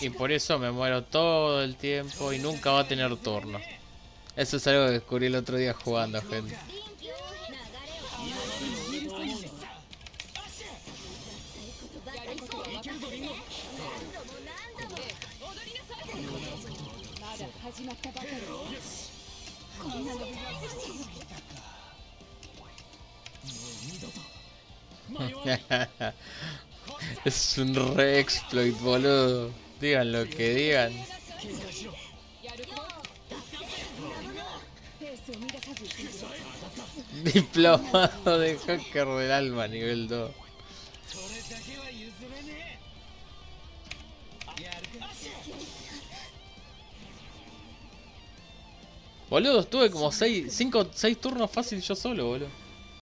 Y por eso me muero todo el tiempo y nunca va a tener turno. Eso es algo que descubrí el otro día jugando, gente. es un re exploit, boludo. Digan lo que digan. Diplomado de hacker del alma, nivel 2. Boludo, estuve como 6 5 6 turnos fácil yo solo, boludo.